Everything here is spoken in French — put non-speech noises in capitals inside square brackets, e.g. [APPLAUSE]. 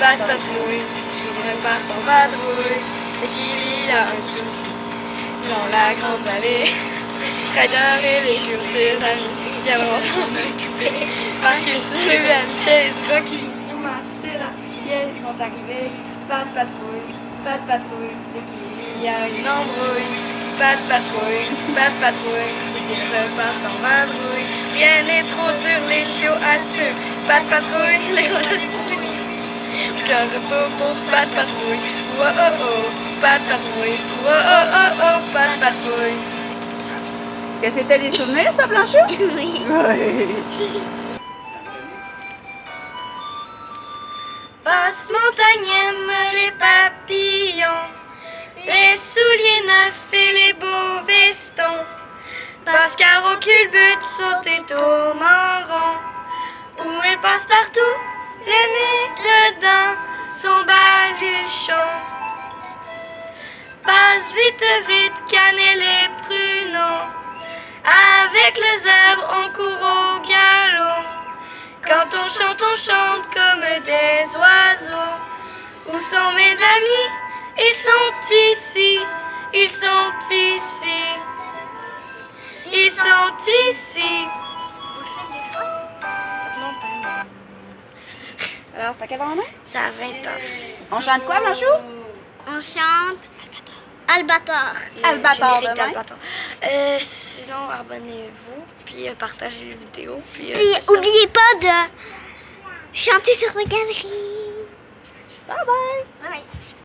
pas de patrouille, toujours repart en vadrouille. Et qu'il y a un souci dans la grande vallée. [LAUGHS] Ryder et les chiots, ses amis, viendront s'en occuper. Marcus, Ruben, Chase, Rocky, Zuma, Stella, Yel vont arriver. Pas de patrouille, pas de patrouille, et qu'il y a une embrouille. Pas de patrouille, pas de patrouille, et qu'ils repartent en vadrouille. Rien n'est trop dur, les chiots assurent. Pas de patrouille, les grenouilles. Aucun repos pour pas de patrouille. Oh oh oh, pas de patrouille. Oh oh oh oh, pas de patrouille. Est-ce que c'était des souvenirs, ça, Blanchot? [LAUGHS] Oui. Oui. Passe montagne aime les papillons, les souliers neufs et les beaux vestons. Pascal au culbute saute et tourne en rond, où elle passe partout, nez dedans, son baluchon. Passe vite, vite, cannelle et pruneau, avec le zèbre on court au galop. Quand on chante, on chante comme des oiseaux. Où sont mes amis? Ils sont ici, ils sont ici, ils sont ici. Alors, t'as quel moment? C'est à 20 heures. On chante quoi, Blanchot? On chante Albator. Albator demain. d'Albator. Euh, sinon, abonnez-vous, puis euh, partagez la vidéo. Puis, euh, Puis oubliez pas de chanter sur la galerie. Bye bye! Bye bye.